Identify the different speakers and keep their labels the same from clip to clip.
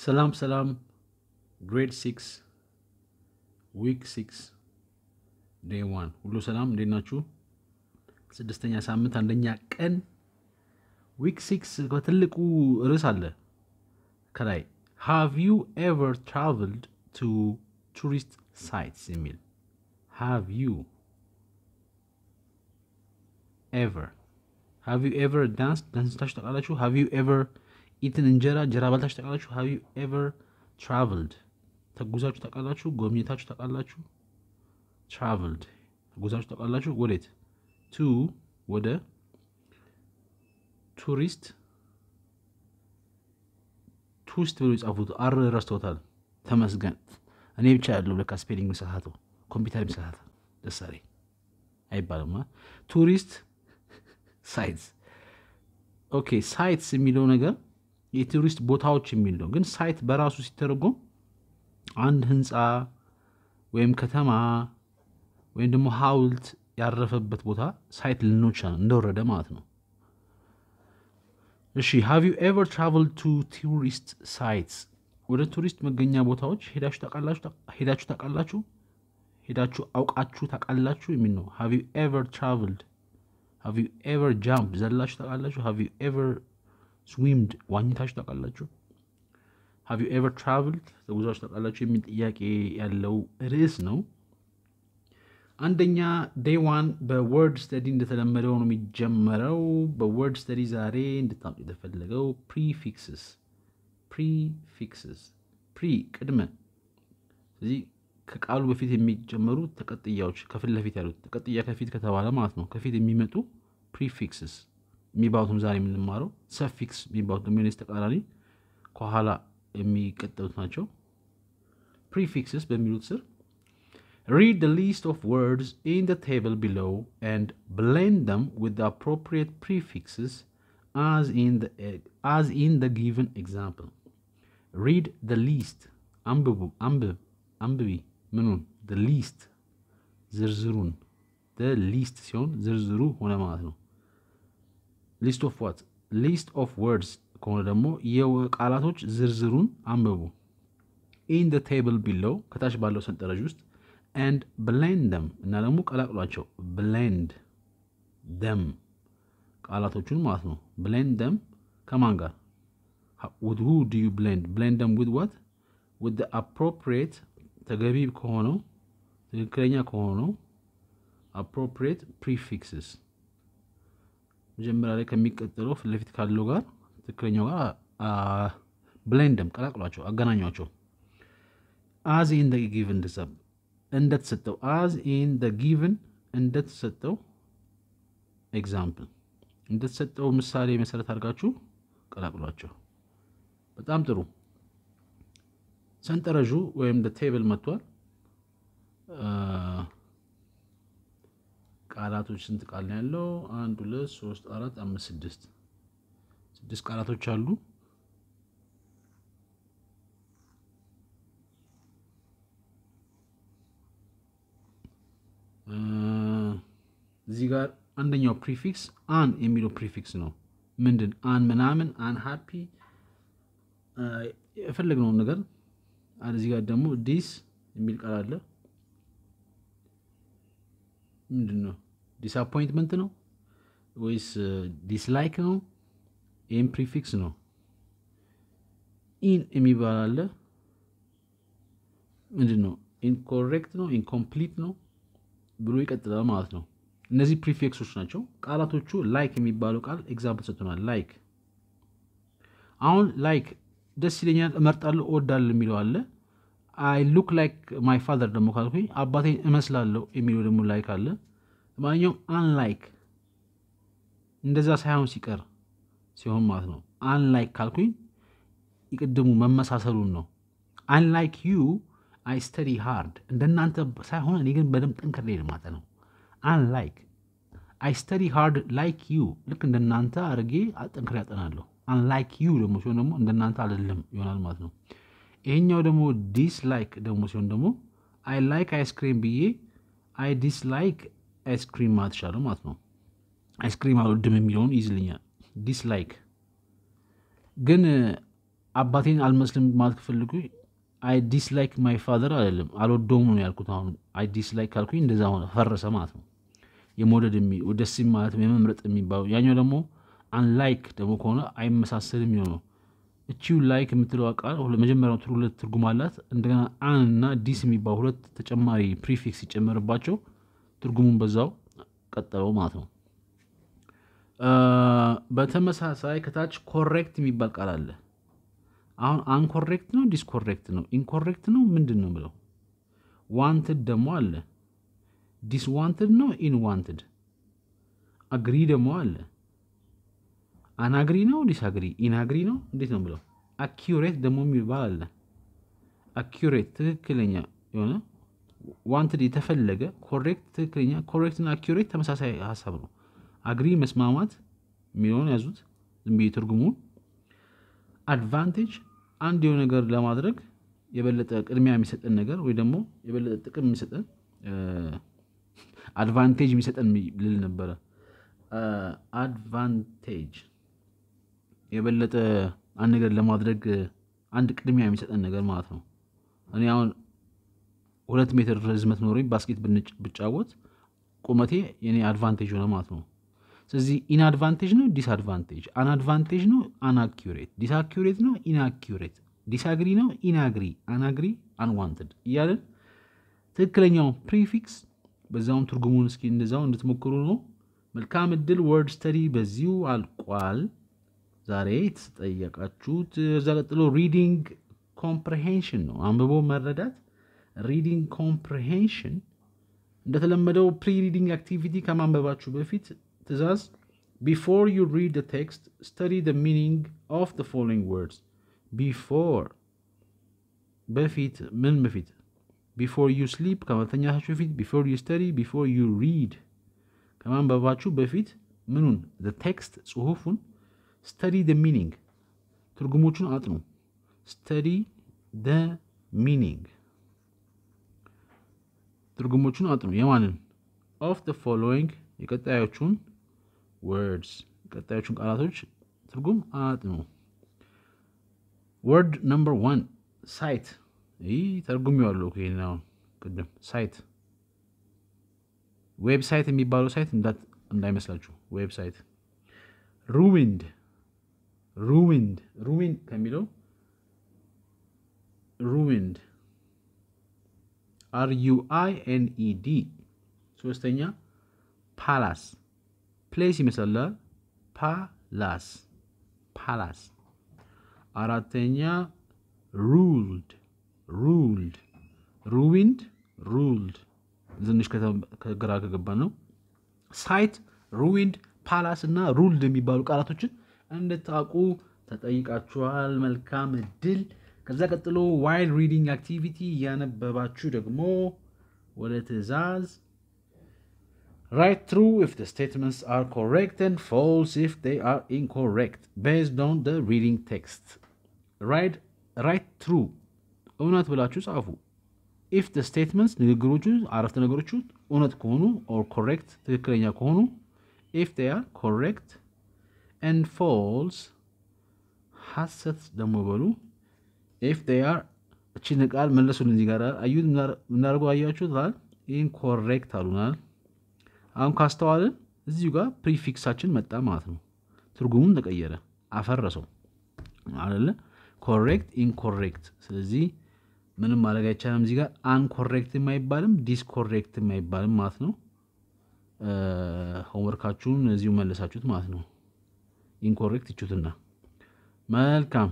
Speaker 1: ሰላም ሰላም። Grade six week six day one ሁሉ ሰላም? እንዴት ናችሁ? ስድስተኛ ሳምንት አንደኛ ቀን። Week six በትልቁ ርዕስ አለ። ከላይ Have you ever travelled to tourist sites የሚል have you ever have you ever dance ዳንስታችሁ ታውቃላችሁ? Have you ever eaten እንጀራ እንጀራ በልታችሁ ታውቃላችሁ? Have you ever travelled ተጉዛችሁ ታውቃላችሁ? ጎብኝታችሁ ታውቃላችሁ? travelled ተጉዛችሁ ታውቃላችሁ? ወዴት? to ወደ tourist tourist ብሎ የጻፉት r ረስተውታል። ተመስገን እኔ ብቻ ያለው ለካ spelling የሚሳሳተው ኮምፒውተር የሚሳሳተው ደሳሌ አይባልም። ቱሪስት sites okay። sites የሚለው ነገር የቱሪስት ቦታዎች የሚል ነው። ግን site በራሱ ሲተረጎም አንድ ህንፃ ወይም ከተማ ወይም ደግሞ ሐውልት ያረፈበት ቦታ site ይችላል፣ እንደወረደ ማለት ነው። እሺ have you ever travel to tourist sites፣ ወደ ቱሪስት መገኛ ቦታዎች ሄዳችሁ ታውቃላችሁ? ሄዳችሁ ታውቃላችሁ? ሄዳችሁ አውቃችሁ ታውቃላችሁ የሚል ነው። Have you ever travelled፣ have you ever jump፣ ዘላችሁ ታውቃላችሁ? Have you ever swimmed፣ ዋኝታችሁ ታውቃላችሁ? Have you ever travelled፣ ተጉዛችሁ ታውቃላችሁ የሚል ጥያቄ ያለው ርዕስ ነው። አንደኛ day one በ word study እንደተለመደው ነው የሚጀመረው። በ word study ዛሬ እንድታምጡ የተፈለገው prefixes prefixes pre ቅድመ፣ ስለዚህ ከቃሉ በፊት የሚጀመሩ ተቀጥያዎች ከፊት ለፊት ያሉት ተቀጥያ ከፊት ከተባለ ማለት ነው ከፊት የሚመጡ prefixes የሚባሉትም ዛሬ የምንማረው ሰፊክስ የሚባሉት ደግሞ የነዚህ ተቃራኒ ከኋላ የሚቀጠሉት ናቸው። ፕሪፊክስስ በሚሉት ስር Read the list of words in the table below and blend them with the appropriate prefixes as in the, as in the given example. Read the list. አንብቡ አንብብ አንብቢ ምኑን the list ዝርዝሩን the list ሲሆን ዝርዝሩ ሆነ ማለት ነው። list of what list of words ከሆነ ደግሞ የቃላቶች ዝርዝሩን አንብቡ። in the table below ከታች ባለው ሰንጠረዥ ውስጥ and blend them እና ደግሞ ቀላቅሏቸው blend them ቃላቶቹን ማለት ነው። blend them ከማን ጋር with who do you blend blend them with what with the appropriate ተገቢ ከሆነው ትክክለኛ ከሆነው appropriate prefixes መጀመሪያ ላይ ከሚቀጥለው ፊት ለፊት ካለው ጋር ትክክለኛው ጋር them ቀላቅሏቸው አገናኟቸው as in the given example እንደተሰጠው as in the given እንደተሰጠው example እንደተሰጠው ምሳሌ መሰረት አድርጋችሁ ቀላቅሏቸው። በጣም ጥሩ። ሰንጠረዡ ወይም the table መጥቷል። ቃላቶች ስንት ቃል ነው ያለው? አንድ ሁለት ሶስት አራት አምስት ስድስት ስድስት ቃላቶች አሉ። እዚህ ጋር አንደኛው prefix un የሚለው prefix ነው። ምንድን un ምናምን unhappy የፈለግነውን ነገር እዚህ ጋር ደግሞ dis የሚል ቃል አለ። ምንድን ነው? disappointment ነው ወይስ dislike ነው? ይህም prefix ነው። in የሚባል አለ። ምንድን ነው? incorrect ነው፣ incomplete ነው ብሎ ይቀጥላል ማለት ነው። እነዚህ prefix ኦች ናቸው። ቃላቶቹ like የሚባለው ቃል example ሰጥቶናል። like አሁን like ደስ ይለኛል፣ እመርጣለሁ፣ እወዳለሁ የሚለው አለ። I look like my father ደግሞ ካልኩኝ አባቴን እመስላለሁ የሚለው ደግሞ like አለ። ማንኛውም unlike እንደዛ ሳይሆን ሲቀር ሲሆን ማለት ነው። unlike ካልኩኝ የቅድሙ መመሳሰሉን ነው። unlike you I study hard እንደናንተ ሳይሆን እኔ ግን በደንብ ጠንክሬ የማጠናው። unlike I study hard like you ልክ እንደናንተ አድርጌ ጠንክሬ አጠናለሁ። unlike you ደግሞ ሲሆን ደግሞ እንደናንተ አይደለም ይሆናል ማለት ነው። ይሄኛው ደግሞ dislike ደግሞ ሲሆን ደግሞ I like ice cream ብዬ I dislike ice cream ማለት ይቻላል ማለት ነው። አይስክሪም አልወድም የሚለውን ይይዝልኛል። dislike ግን አባቴን አልመስልም ማለት ከፈለጉ I dislike my father አይደለም አልወደውም ነው ያልኩት። አሁን I dislike ካልኩኝ እንደዛ ሆነ ፈረሰ ማለት ነው። የመውደድ ደስ ማለት የመምረጥ የሚባለው ያኛው ደግሞ unlike ደግሞ ከሆነ አይመሳሰልም የሚሆነው እቺው like የምትለው ቃል መጀመሪያው ሁለት ትርጉም አላት። እንደገና un እና dis የሚባሉ ሁለት ተጨማሪ prefix ሲጨመርባቸው ትርጉሙን በዛው ቀጠለው ማለት ነው። በተመሳሳይ ከታች correct የሚባል ቃል አለ። አሁን uncorrect ነው discorrect ነው incorrect ነው ምንድን ነው ብለው wanted ደግሞ አለ። diswanted ነው inwanted። agree ደግሞ አለ። unagree ነው disagree inagree ነው እንዴት ነው ብለው። accurate ደግሞ የሚባል አለ። accurate ትክክለኛ የሆነ wanted የተፈለገ correct ትክክለኛ correct ና accurate ተመሳሳይ ሀሳብ ነው። agree መስማማት የሚለውን ያዙት ዝም ብዬ ትርጉሙን። advantage አንድ የሆነ ነገር ለማድረግ የበለጠ ቅድሚያ የሚሰጠን ነገር ወይ ደግሞ የበለጠ ጥቅም የሚሰጠን advantage የሚሰጠን ልል ነበረ። advantage የበለጠ አንድ ነገር ለማድረግ አንድ ቅድሚያ የሚሰጠን ነገር ማለት ነው። እኔ አሁን ሁለት ሜትር ርዝመት ኖሮኝ basket ብጫወት ቁመቴ የኔ advantage ሆነ ማለት ነው። ስለዚህ inadvantage ነው disadvantage፣ unadvantage ነው unaccurate፣ disaccurate ነው inaccurate፣ disagree ነው inagree፣ unagree unwanted እያለን ትክክለኛው prefix በዛውም ትርጉሙን እስኪ እንደዛው እንድትሞክሩ ነው። መልካም እድል። word study በዚሁ አልቋል። ዛሬ የተጠየቃችሁት እዛ ቀጥሎ reading comprehension ነው፣ አንብቦ መረዳት። ሪዲንግ ኮምፕሬሄንሽን እንደተለመደው ፕሪ ሪዲንግ አክቲቪቲ ከማንበባችሁ በፊት ትእዛዝ ቢፎር ዩ ሪድ ቴክስት ስተዲ ሚኒንግ ኦፍ ፎሎዊንግ ወርድስ። ቢፎር በፊት ምን በፊት ቢፎር ዩ ስሊፕ ከመተኛታችሁ በፊት ቢፎር ዩ ስተዲ ቢፎር ዩ ሪድ ከማንበባችሁ በፊት ምኑን ቴክስት ጽሁፉን ስተዲ ደ ሚኒንግ ትርጉሞቹን አጥኑ። ስተዲ ደ ሚኒንግ ትርጉሞቹን አጥኑ። የማንን ኦፍ ደ ፎሎዊንግ የቀጣዮቹን ወርድስ የቀጣዮቹን ቃላቶች ትርጉም አጥኑ። ወርድ ነምበር ዋን ሳይት። ይህ ተርጉሜዋለሁ ይሄን አሁን ቅድም ሳይት ዌብሳይት የሚባለው ሳይት እንዳይመስላችሁ ዌብሳይት። ሩዊንድ ሩዊንድ ሩዊንድ ከሚለው ሩዊንድ አር ዩ አይ ኤን ኢ ዲ። ሶስተኛ palace place ይመስላል። palace palace። አራተኛ ruled ruled ruined ruled ትንሽ ከግራ ከገባ ነው። site ruined palace እና ruled የሚባሉ ቃላቶችን እንድታውቁ ተጠይቃችኋል። መልካም እድል። ከዛ ቀጥሎ ዋይል ሪዲንግ አክቲቪቲ እያነበባችሁ ደግሞ ወደ ትዕዛዝ ራይት ትሩ ኢፍ the statements are correct and false if they are incorrect based on the reading text right right true እውነት ብላችሁ ጻፉ ኢፍ the statements ንግግሮቹ አረፍተ ነገሮቹ እውነት ከሆኑ or correct ትክክለኛ ከሆኑ if they are correct and false ሐሰት ደግሞ በሉ they are እቺን ቃል መለሱልን እዚህ ጋር አዩት ምናደርገው አያችሁት incorrect አሉናል አሁን ካስተዋልን እዚሁ ጋር prefix ኣችን መጣ ማለት ነው። ትርጉሙን ተቀየረ፣ አፈረሰው አለ correct incorrect። ስለዚህ ምንም ማድረግ አይቻልም። እዚህ ጋር uncorrect የማይባልም discorrect የማይባልም ማለት ነው። homework ኣችሁን እዚሁ መለሳችሁት ማለት ነው። incorrect ያዙትና መልካም፣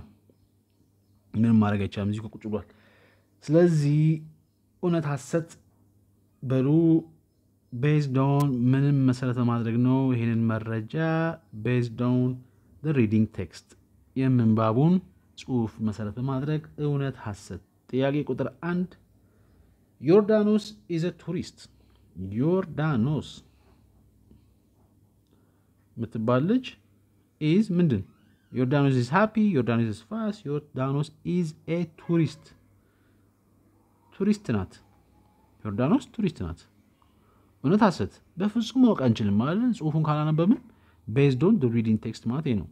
Speaker 1: ምንም ማድረግ አይቻልም። እዚሁ ቁጭ ብሏል። ስለዚህ እውነት ሐሰት በሉ based on ምንም መሰረት በማድረግ ነው። ይህንን መረጃ based on reading text የምንባቡን ጽሁፍ መሰረት በማድረግ እውነት ሐሰት። ጥያቄ ቁጥር አንድ ዮርዳኖስ is tourist። ዮርዳኖስ የምትባል ልጅ is ምንድን? ዮርዳኖስ ኢዝ ሃፒ፣ ዮርዳኖስ ኢዝ ፋስ፣ ዮርዳኖስ ኢዝ ኤ ቱሪስት። ቱሪስት ናት። ዮርዳኖስ ቱሪስት ናት። እውነት ሐሰት በፍጹም ማወቅ አንችልም ማለት ጽሁፉን ካላነበብን ቤዝድ ኦን ሪዲንግ ቴክስት ማለት ነው።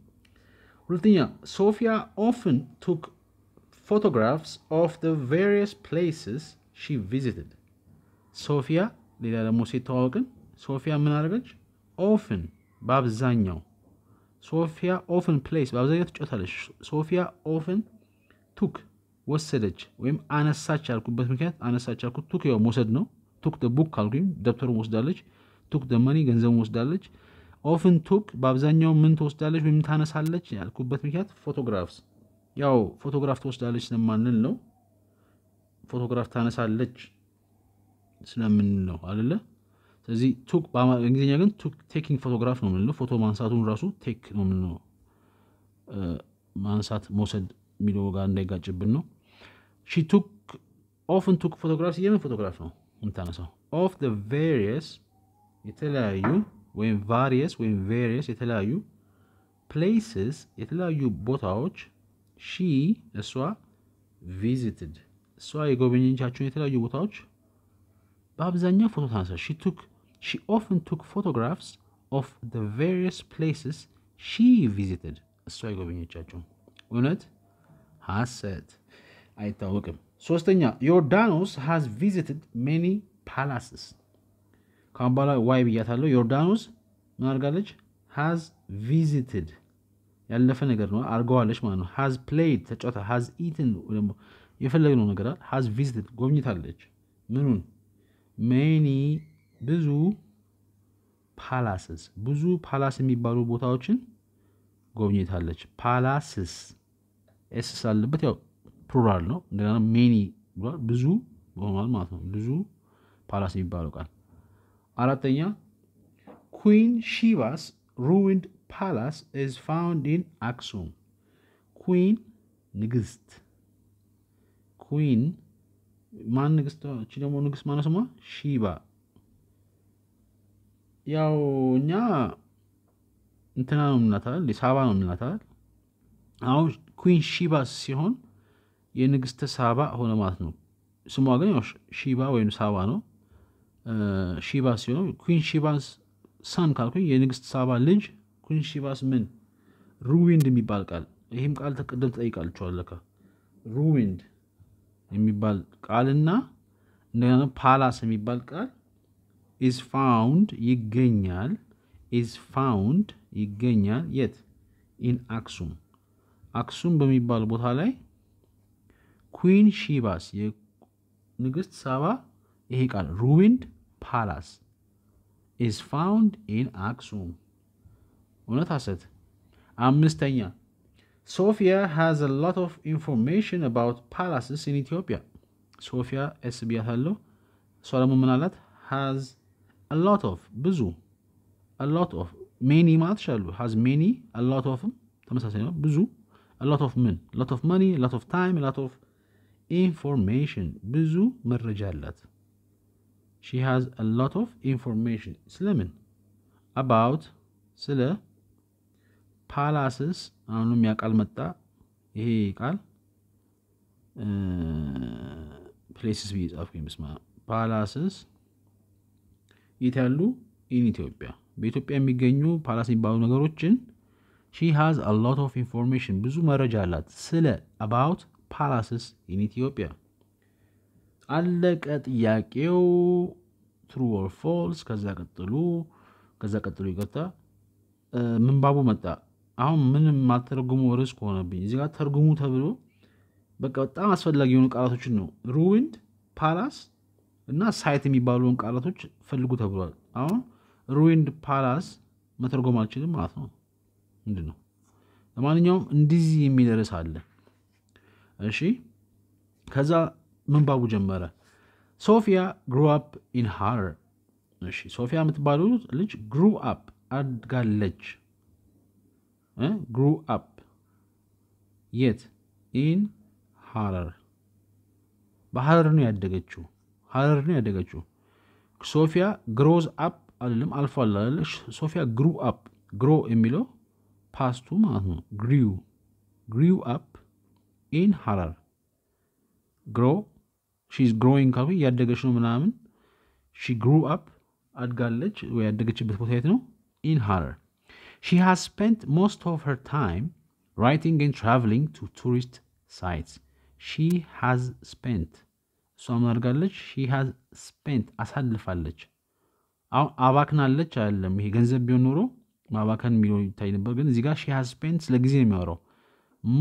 Speaker 1: ሁለተኛ ሶፊያ ኦፍን ቱክ ፎቶግራፍስ ኦፍ ደ ቬሪየስ ፕሌስስ ሺ ቪዚትድ ሶፊያ ሌላ ደግሞ ሴት ተዋወቅን ሶፊያ ምን አደረገች ኦፍን በአብዛኛው ሶፊያ ኦፍን ፕሌስ በአብዛኛው ትጮታለች ሶፊያ often took ወሰደች ወይም አነሳች ያልኩበት ምክንያት አነሳች ያልኩት took ያው መውሰድ ነው። took the book ካልኩኝ ደብተሩን ወስዳለች። took the money ገንዘቡን ወስዳለች። often took በአብዛኛው ምን ትወስዳለች ወይም ታነሳለች ያልኩበት ምክንያት photographs። ያው ፎቶግራፍ ትወስዳለች ስለምንል ነው። ፎቶግራፍ ታነሳለች ስለምንል ነው አደለ ስለዚህ took በእንግሊዝኛ ግን took taking photograph ነው የምንለው። ፎቶ ማንሳቱን ራሱ take ነው የምንለው። ማንሳት መውሰድ የሚለው ጋር እንዳይጋጭብን ነው። she took often took photograph የምን ፎቶግራፍ ነው የምታነሳው? of the various የተለያዩ ወይም various ወይም various የተለያዩ places የተለያዩ ቦታዎች she እሷ visited። እሷ የጎበኘቻቸውን የተለያዩ ቦታዎች በአብዛኛው ፎቶ ታነሳ she took she often took photographs of the various places she visited እሷ የጎበኘቻቸው እውነት ሐሰት አይታወቅም ሶስተኛ ዮርዳኖስ has visited many palaces ካሁን በኋላ Y ብያታለሁ ዮርዳኖስ ምን አድርጋለች has visited ያለፈ ነገር ነው አርገዋለች ማለት ነው has played ተጫውታ has eaten ደግሞ የፈለግነው ነገር has visited ጎብኝታለች ምኑን many ብዙ palaces ብዙ palace የሚባሉ ቦታዎችን ጎብኝታለች palaces S ስላለበት ያው plural ነው። እንደገና many ብሏል። ብዙ ሆኗል ማለት ነው። ብዙ palace የሚባለው ቃል። አራተኛ Queen Sheba's ruined palace is found in አክሱም Queen ንግስት። ኩዊን ማን ንግስት? እቺ ደግሞ ንግስት ማነው ስሟ? ሺባ ያው እኛ እንትና ነው የምንላታል ሳባ ነው የምንላታል አሁን ኩዊን ሺባ ሲሆን የንግስተ ሳባ ሆነ ማለት ነው። ስሟ ግን ያው ሺባ ወይም ሳባ ነው። ሺባ ሲሆን ኩዊን ሺባስ ሳን ካልኩኝ የንግስት ሳባ ልጅ Queen Sheba's ምን? ruined የሚባል ቃል። ይህም ቃል ተቀደም ትጠይቃልቸዋል ለካ ruined የሚባል ቃልና እንደገና palace የሚባል ቃል is found ይገኛል? is found ይገኛል? የት? in አክሱም አክሱም በሚባል ቦታ ላይ Queen Sheba's የንግስት ሳባ ይሄ ቃል ruined palace is found in አክሱም እውነት ሐሰት? አምስተኛ ሶፊያ has a lot of information about palaces in ኢትዮጵያ ሶፊያ S ብያታለሁ እሷ ደግሞ ምን አላት? has a lot of ብዙ a lot of many ማለት ይችላሉ. has many a lot of ም ተመሳሳይ ነው። ብዙ a lot of ምን lot of money lot of time lot of information ብዙ መረጃ አላት. she has a lot of information ስለምን? about ስለ palaces አሁንም ያ ቃል መጣ? ይሄ ቃል? places ብዬ ጻፍኩኝ። አብ። palaces የት ያሉ? in ኢትዮጵያ። በኢትዮጵያ የሚገኙ palace የሚባሉ ነገሮችን she has a lot of information ብዙ መረጃ አላት። ስለ about palaces in ኢትዮጵያ። አለቀ ጥያቄው። true or false? ከዛ ቀጥሉ። ከዛ ቀጥሉ ይቅርታ ምንባቡ መጣ። አሁን ምንም ማተረጉሙ ርዕስ ከሆነብኝ እዚህ ጋር ተርጉሙ ተብሎ በቃ በጣም አስፈላጊ የሆኑ ቃላቶችን ነው። ruined palace እና site የሚባሉን ቃላቶች ፈልጉ ተብሏል። አሁን ruined palace መተርጎም አልችልም ማለት ነው። ምንድን ነው ለማንኛውም እንዲዚህ የሚል ርዕስ አለ። እሺ? ከዛ ምንባቡ ጀመረ። ሶፊያ grew up in ሃረር እሺ ሶፊያ የምትባሉ ልጅ grew up አድጋለች። grew up የት? in ሀረር በሀረር ነው ያደገችው ሀረር ነው ያደገችው ሶፊያ ግሮዝ አፕ አልልም አልፏል አለ ሶፊያ ግሩ አፕ ግሮ የሚለው ፓስቱ ማለት ነው ግሪው ግሪው አፕ ኢን ሀረር ግሮ ሺዝ ግሮዊንግ ካልኩ እያደገች ነው ምናምን ሺ ግሩ አፕ አድጋለች ወይ ያደገችበት ቦታ የት ነው ኢን ሀረር ሺ ሃዝ ስፔንት ሞስት ኦፍ ሄር ታይም ራይቲንግ ኤንድ ትራቨሊንግ ቱ ቱሪስት ሳይትስ ሺ ሃዝ ስፔንት እሷ ምን አድርጋለች? ሺ ሃዝ ስፔንት አሳልፋለች። አሁን አባክናለች አይደለም። ይሄ ገንዘብ ቢሆን ኖሮ ማባከን የሚለው ይታይ ነበር። ግን እዚህ ጋር ሺ ሃዝ ስፔንት ስለ ጊዜ ነው የሚያወራው።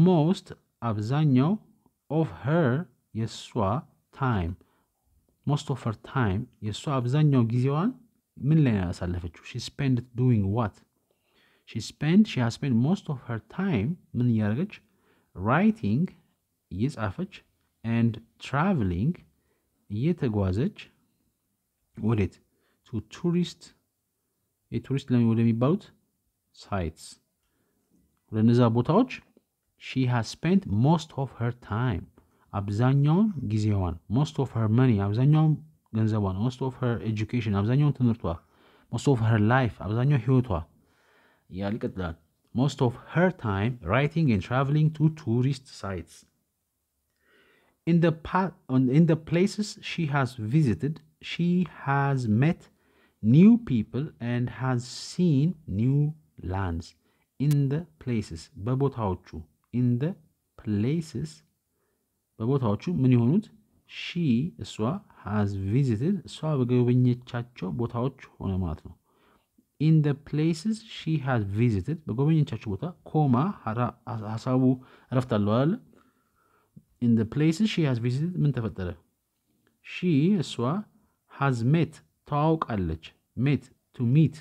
Speaker 1: ሞስት አብዛኛው ኦፍ ሄር የእሷ ታይም ሞስት ኦፍ ሄር ታይም የእሷ አብዛኛው ጊዜዋን ምን ላይ ነው ያሳለፈችው? ሺ ስፔንድ ዱዊንግ ዋት ሺ ስፔንድ ሺ ሃዝ ስፔንድ ሞስት ኦፍ ሄር ታይም ምን እያደረገች ራይቲንግ እየጻፈች ኤንድ ትራቭሊንግ እየተጓዘች ወዴት ቱ ቱሪስት የቱሪስት ወደሚባሉት ሳይትስ ወደ እነዛ ቦታዎች ሺ ሃዝ ስፔንት ሞስት ኦፍ ሄር ታይም አብዛኛውን ጊዜዋን ሞስት ኦፍ ሄር መኒ አብዛኛውን ገንዘቧን ሞስት ኦፍ ሄር ኤጁኬሽን አብዛኛውን ትምህርቷ ሞስት ኦፍ ሄር ላይፍ አብዛኛው ህይወቷ እያለ ይቀጥላል። ሞስት ኦፍ ሄር ታይም ራይቲንግ ኤንድ ትራቨሊንግ ቱ ቱሪስት ሳይትስ in the pa- on, in the places she has visited she has met new people and has seen new lands in the places በቦታዎቹ in the places በቦታዎቹ ምን የሆኑት ሺ እሷ has visited እሷ በጎበኘቻቸው ቦታዎች ሆነ ማለት ነው in the places she has visited በጎበኘቻቸው ቦታ ኮማ ሀሳቡ እረፍት አለው አለ in the places she has visited ምን ተፈጠረ? ሺ እሷ ሃዝ ሜት ተዋውቃለች። ሜት ቱ ሚት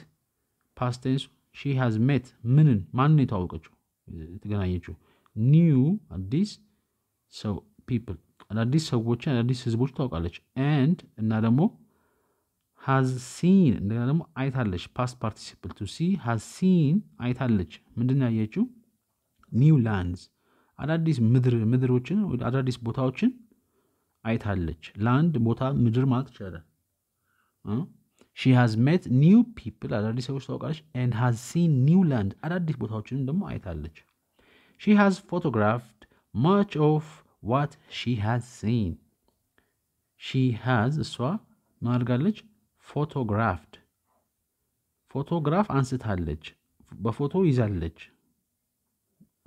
Speaker 1: ፓስት ቴንስ ሺ ሃዝ ሜት ምንን ማንን የተዋወቀችው የተገናኘችው? ኒው አዲስ ሰው ፒፕል አዳዲስ ሰዎችን አዳዲስ ህዝቦች ታውቃለች። ኤንድ እና ደግሞ ሃዝ ሲን እንደገና ደግሞ አይታለች። ፓስት ፓርቲሲፕል ቱ ሲ ሃዝ ሲን አይታለች። ምንድን ነው ያየችው? ኒው ላንድስ አዳዲስ ምድር ምድሮችን አዳዲስ ቦታዎችን አይታለች። ለአንድ ቦታ ምድር ማለት ይቻላል። she has met new people አዳዲስ ሰዎች ታውቃለች። and has seen new land አዳዲስ ቦታዎችንም ደግሞ አይታለች። she has photographed much of what she has seen she has እሷ ምን አድርጋለች? photographed ፎቶግራፍ አንስታለች። በፎቶ ይዛለች።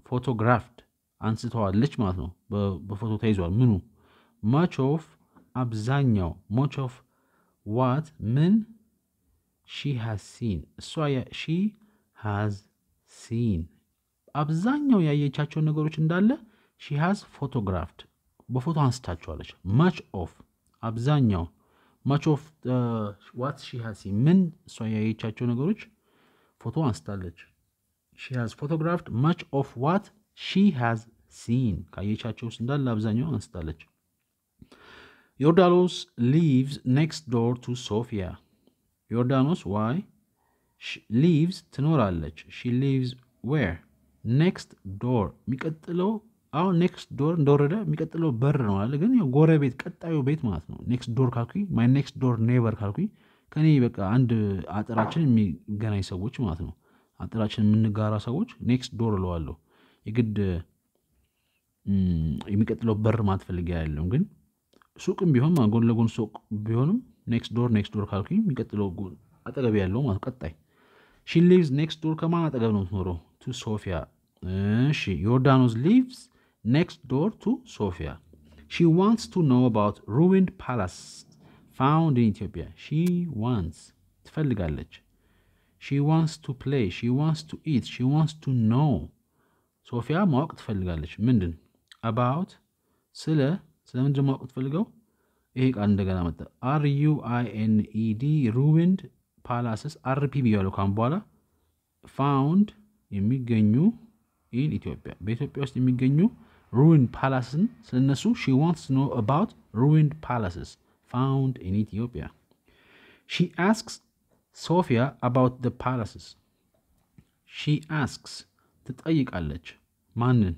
Speaker 1: photographed አንስተዋለች ማለት ነው። በፎቶ ተይዟል። ምኑ much of አብዛኛው much of what ምን she has seen እሷ she has seen አብዛኛው ያየቻቸውን ነገሮች እንዳለ she has photographed በፎቶ አንስታቸዋለች። much of አብዛኛው much of what she has seen ምን እሷ ያየቻቸው ነገሮች ፎቶ አንስታለች። she has photographed much of what she has seen ካየቻቸው ውስጥ እንዳለ አብዛኛው አንስታለች። ዮርዳኖስ lives next door to ሶፊያ ዮርዳኖስ ዋይ lives ትኖራለች። she lives where next door የሚቀጥለው አሁን next door እንደወረደ የሚቀጥለው በር ነው አለ። ግን ጎረቤት ቀጣዩ ቤት ማለት ነው። next door ካልኩኝ my next door neighbour ካልኩኝ ከኔ በቃ አንድ አጥራችን የሚገናኝ ሰዎች ማለት ነው። አጥራችን የምንጋራ ሰዎች next door እለዋለሁ። የግድ የሚቀጥለው በር ማለት ፈልጌ ያለው ግን ሱቅም ቢሆን ጎን ለጎን ሱቅ ቢሆንም ኔክስት ዶር ኔክስት ዶር ካልኩኝ የሚቀጥለው አጠገብ ያለው ማለት ቀጣይ ሺ ሊቭስ ኔክስት ዶር ከማን አጠገብ ነው የምትኖረው? ቱ ሶፊያ። እሺ ዮርዳኖስ ሊቭስ ኔክስት ዶር ቱ ሶፊያ። ሺ ዋንትስ ቱ ኖ አባውት ሩዊንድ ፓላስ ፋውንድ ኢን ኢትዮጵያ። ሺ ዋንትስ ትፈልጋለች። ሺ ዋንትስ ቱ ፕሌይ፣ ሺ ዋንትስ ቱ ኢት፣ ሺ ዋንትስ ቱ ኖ ሶፊያ ማወቅ ትፈልጋለች። ምንድን አባውት ስለ ስለ ምንድን ማወቅ ትፈልገው? ይሄ ቃል እንደገና መጣ። አር ዩ አይ ኤን ኢ ዲ ሩዊንድ ፓላስስ አር ፒ ብያለሁ። ካሁን በኋላ ፋውንድ የሚገኙ ኢን ኢትዮጵያ በኢትዮጵያ ውስጥ የሚገኙ ሩዊንድ ፓላስን ስለነሱ ሺ ዋንትስ ኖ አባውት ሩዊንድ ፓላስስ ፋውንድ ኢን ኢትዮጵያ። ሺ አስክስ ሶፊያ አባውት ደ ፓላስስ ሺ አስክስ ትጠይቃለች። ማንን?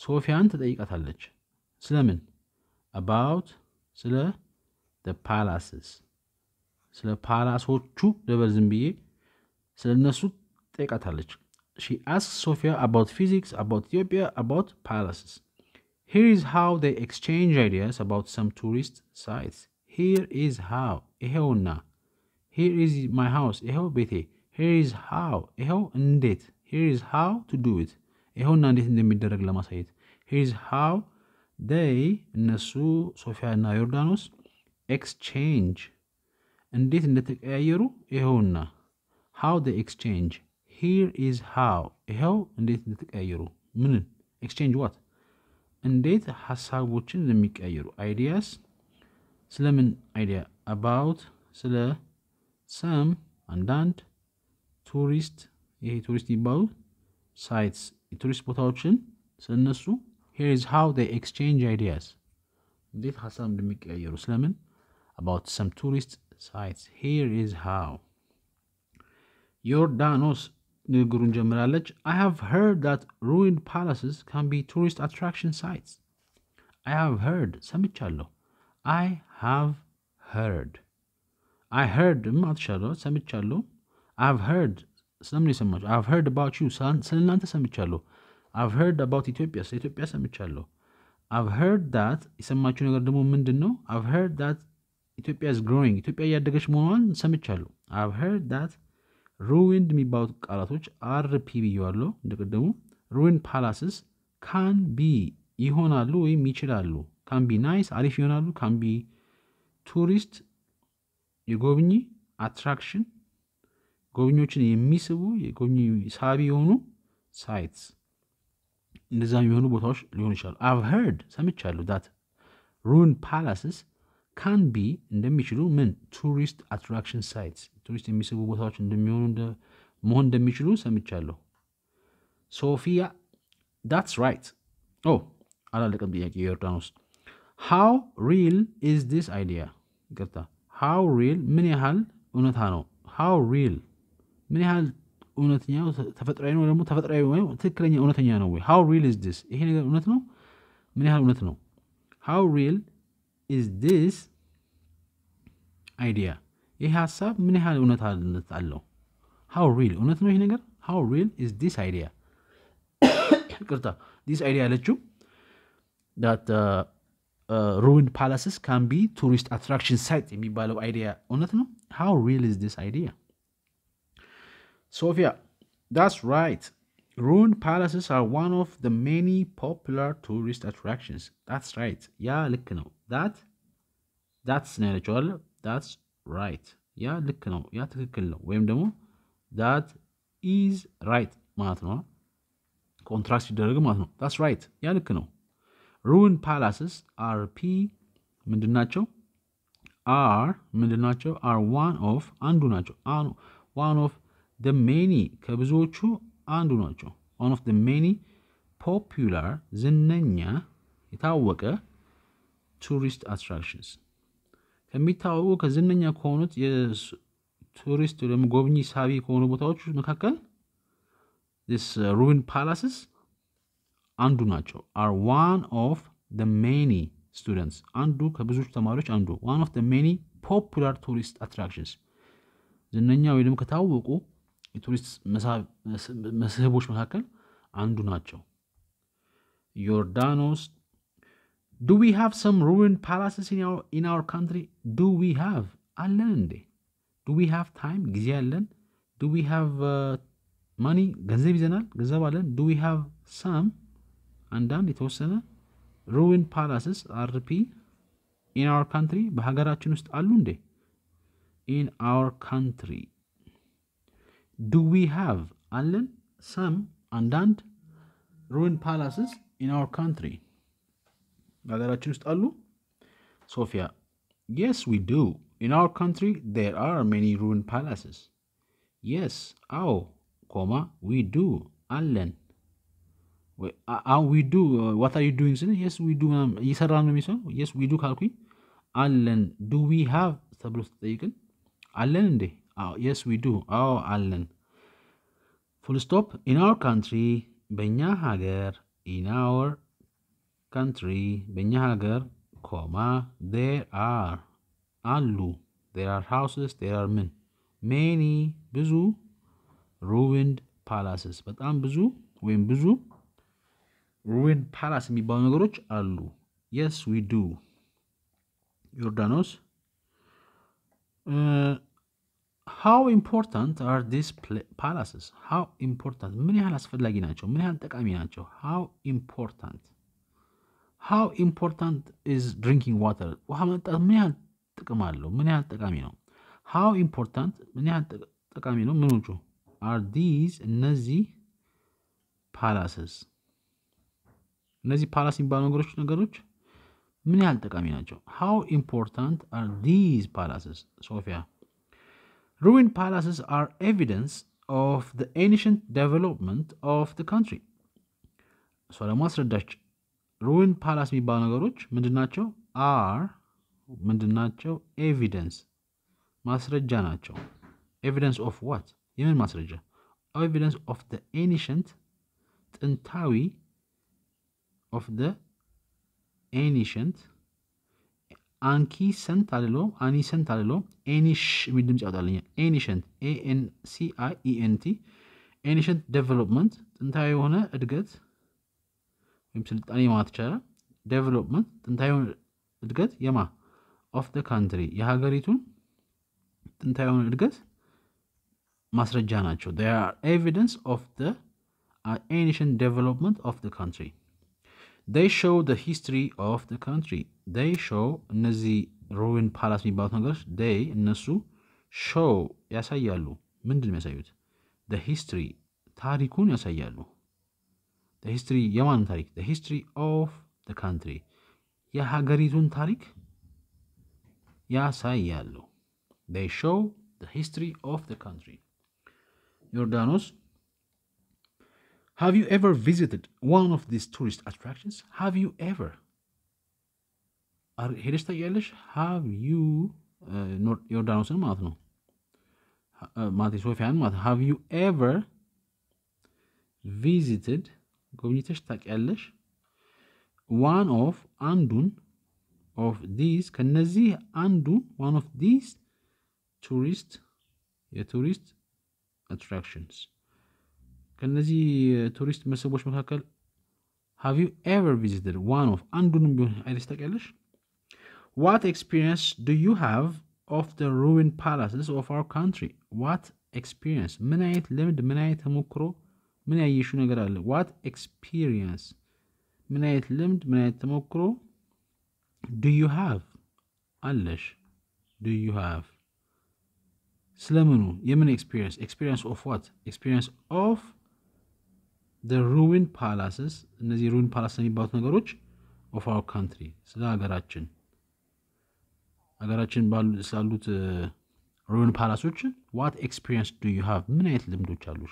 Speaker 1: ሶፊያን ትጠይቃታለች። ስለምን? አባውት ስለ ፓላስስ ስለ ፓላሶቹ ልበል ዝም ብዬ ስለ እነሱ ትጠይቃታለች። ሺ አስክ ሶፊያ አባውት ፊዚክስ አባውት ኢትዮጵያ አባውት ፓላስስ ሂር ኢዝ ሃው ዴይ ኤክስቼንጅ አይዲያስ አባውት ሰም ቱሪስት ሳይትስ ሂር ኢዝ ሃው ይሄውና ሂር ኢዝ ማይ ሃውስ ይኸው ቤቴ ሂር ኢዝ ሃው ይኸው እንዴት ሂር ኢዝ ሃው ቱ ዱ ኢት ይኸውና እንዴት እንደሚደረግ ለማሳየት። here's how they እነሱ ሶፊያ እና ዮርዳኖስ exchange እንዴት እንደተቀያየሩ ይኸውና። how they exchange here is how ይኸው እንዴት እንደተቀያየሩ። ምንን exchange what እንዴት ሀሳቦችን እንደሚቀያየሩ? ideas ስለምን idea about ስለ some አንዳንድ? ቱሪስት ይሄ ቱሪስት የሚባሉ? ሳይትስ የቱሪስት ቦታዎችን ስለነሱ ሄር ኢዝ ሃው ዴይ ኤክስቼንጅ አይዲያስ እንዴት ሀሳብ እንደሚቀያየሩ ስለምን አባውት ሰም ቱሪስት ሳይትስ ሄር ኢዝ ሃው ዮርዳኖስ ንግግሩን ጀምራለች አይ ሃቭ ሄርድ ዳት ሩዊንድ ፓላስስ ካን ቢ ቱሪስት አትራክሽን ሳይትስ አይ ሃቭ ሄርድ ሰምቻለሁ አይ ሃቭ ሄርድ አይ ሄርድም አትሻለሁ ሰምቻለሁ አይቭ ሄርድ ስለምን የሰማችሁ I've heard about you ስለ እናንተ ሰምቻለሁ። I've heard about ኢትዮጵያ ስለ ኢትዮጵያ ሰምቻለሁ። I've heard that የሰማችሁ ነገር ደግሞ ምንድን ነው I've heard that ኢትዮጵያ is growing ኢትዮጵያ እያደገች መሆኗን ሰምቻለሁ። I've heard that ruined የሚባሉት ቃላቶች RP ብየዋለሁ። እንደቀደሙ ruined palaces can be ይሆናሉ ወይም ይችላሉ። can be nice አሪፍ ይሆናሉ። can be tourist የጎብኚ attraction ጎብኚዎችን የሚስቡ የጎብኚ ሳቢ የሆኑ ሳይትስ እንደዛ የሚሆኑ ቦታዎች ሊሆኑ ይችላሉ አቭ ሄርድ ሰምቻለሁ ዳት ሩን ፓላስስ ካን ቢ እንደሚችሉ ምን ቱሪስት አትራክሽን ሳይትስ ቱሪስት የሚስቡ ቦታዎች እንደሚሆኑ መሆን እንደሚችሉ ሰምቻለሁ ሶፊያ ዳትስ ራይት ኦ አላለቀም ጥያቄ የዮርዳኖስ ሃው ሪል ኢዝ ዲስ አይዲያ ይቅርታ ሃው ሪል ምን ያህል እውነታ ነው ሃው ሪል ምን ያህል እውነተኛ ተፈጥሯዊ ነው ደግሞ ተፈጥሯዊ ወይም ትክክለኛ እውነተኛ ነው ወይ? how real is this ይሄ ነገር እውነት ነው? ምን ያህል እውነት ነው? how real is this idea ይህ ሀሳብ ምን ያህል እውነታነት አለው? how real እውነት ነው ይህ ነገር? how real is this idea ይቅርታ this idea ያለችው that ruined palaces can be tourist attraction site የሚባለው idea እውነት ነው? how real is this idea ሶፊያ ዳትስ ራይት ሩዊንድ ፓላስስ አር ዋን ኦፍ ደ ሜኒ ፖፑላር ቱሪስት አትራክሽንስ ዳትስ ራይት ያ ልክ ነው ዳት ዳትስ ነው ያለችው አለ ዳትስ ራይት ያ ልክ ነው ያ ትክክል ነው ወይም ደግሞ ዳት ኢዝ ራይት ማለት ነው ኮንትራክት ሲደረግ ማለት ነው ዳትስ ራይት ያ ልክ ነው ሩን ፓላስስ አር ፒ ምንድን ናቸው አር ምንድን ናቸው አር ዋን ኦፍ አንዱ ናቸው ዋን ኦፍ ደ ሜኒ ከብዙዎቹ አንዱ ናቸው። ዋን ኦፍ ደ ሜኒ ፖፑላር ዝነኛ የታወቀ tourist attractions ከሚታወቁ ከዝነኛ ከሆኑት የቱሪስት ወይም ጎብኚ ሳቢ ከሆኑ ቦታዎች መካከል ruined palaces አንዱ ናቸው። are one of the many students አንዱ ከብዙዎቹ ተማሪዎች አንዱ። one of the many popular tourist attractions ዝነኛ ወይ ደግሞ ከታወቁ የቱሪስት መስህቦች መካከል አንዱ ናቸው። ዮርዳኖስ do we have some ruined palaces in our country? do we have አለን እንዴ? do we have time? ጊዜ አለን? do we have money? ገንዘብ ይዘናል? ገንዘብ አለን? do we have some? አንዳንድ የተወሰነ ruined palaces አርፒ in our country በሀገራችን ውስጥ አሉ እንዴ? ኢን አወር ካንትሪ ዱ ዊ ሃቭ አለን ሰም አንዳንድ ሩዊን ፓላስስ ኢን አወር ካንትሪ በሀገራችን ውስጥ አሉ ሶፊያ የስ ዊ ዱ ኢን አወር ካንትሪ ዴር አር ሜኒ ሩዊን ፓላስስ የስ አዎ ኮማ ዊ ዱ አለን ዊ ዱ ዋት አር ዩ ዱይንግ ስል የስ ዊ ዱ እየሰራ ነው የሚሰው የስ ዊ ዱ ካልኩኝ አለን ዱ ዊ ሃቭ ተብሎ ስትጠይቅን አለን እንዴ የስ ዊ ዱ አዎ አለን። full stop in our country በእኛ ሀገር in our country በእኛ ሀገር comma there are አሉ። there are houses there are ምን many ብዙ ruined palaces በጣም ብዙ ወይም ብዙ ruined palace የሚባሉ ነገሮች አሉ። yes we do ዮርዳኖስ how important are these palaces how important ምን ያህል አስፈላጊ ናቸው? ምን ያህል ጠቃሚ ናቸው? how important how important is drinking water ውሃ መጠጣት ምን ያህል ጥቅም አለው? ምን ያህል ጠቃሚ ነው? how important ምን ያህል ጠቃሚ ነው? ምኖቹ አር ዲዝ እነዚህ ፓላስስ እነዚህ ፓላስ የሚባሉ ነገሮች ነገሮች ምን ያህል ጠቃሚ ናቸው? ሃው ኢምፖርታንት አር ዲዝ ፓላስስ ሶፊያ ruined palaces are evidence of the ancient development of the country እሷ ደግሞ አስረዳች ሩዊን ፓላስ የሚባሉ ነገሮች ምንድናቸው አር ምንድናቸው ኤቪደንስ ማስረጃ ናቸው ኤቪደንስ ኦፍ ዋት የምን ማስረጃ ኤቪደንስ ኦፍ ደ ኤኒሽንት ጥንታዊ ኦፍ ደ ኤኒሽንት አንኪሰንት አልለውም አኒሰንት አልለውም ancient የሚል ድምፅ ያወጣልኛል ancient ANCIENT ancient development ጥንታዊ የሆነ እድገት ወይም ስልጣኔ ማለት ይቻላል development ጥንታዊ የሆነ እድገት የማ? ኦፍ ደ ካንትሪ የሀገሪቱን ጥንታዊ የሆነ እድገት ማስረጃ ናቸው። ኤቪደንስ ኦፍ ደ ኤኒሽንት ዴቨሎፕመንት ኦፍ ደ ካንትሪ they show the history of the country they show እነዚህ ሩዊን ፓላስ የሚባሉት ነገሮች they እነሱ show ያሳያሉ ምንድን የሚያሳዩት the history ታሪኩን ያሳያሉ the history የማን ታሪክ the history of the country የሀገሪቱን ታሪክ ያሳያሉ they show the history of the country ዮርዳኖስ Have you ever visited one of these tourist attractions? Have you ever? ሄደሽ ታውቂያለሽ? ሃቭ ዩ ዮርዳኖስን ማለት ነው ማለት ሶፊያን ማለት ሃቭ ዩ ኤቨር ቪዚትድ ጎብኝተሽ ታውቂያለሽ? ዋን ኦፍ አንዱን ኦፍ ዲስ ከነዚህ አንዱ ዋን ኦፍ ዲስ ቱሪስት የቱሪስት አትራክሽንስ ከነዚህ ቱሪስት መስህቦች መካከል ሃቭ ዩ ኤቨር ቪዚትድ ዋን ኦፍ አንዱንም ቢሆን አይደስ ታውቂያለሽ? ዋት ኤክስፒሪየንስ ዱ ዩ ሃቭ ኦፍ ደ ሩዊን ፓላስስ ኦፍ አወር ካንትሪ? ዋት ኤክስፒሪየንስ ምን አይነት ልምድ፣ ምን አይነት ተሞክሮ፣ ምን ያየሹ ነገር አለ? ዋት ኤክስፒሪየንስ ምን አይነት ልምድ፣ ምን አይነት ተሞክሮ ዱ ዩ ሃቭ አለሽ? ዱ ዩ ሃቭ ስለምኑ የምን ኤክስፒሪየንስ ኤክስፒሪየንስ ኦፍ ዋት ኤክስፒሪየንስ ኦፍ ደ ሩዊን ፓላስስ እነዚህ ruined palace የሚባሉት ነገሮች of our country ስለ ሀገራችን። ሀገራችን ስላሉት ruined palace ኦች what experience do you have ምን አይነት ልምዶች አሉሽ?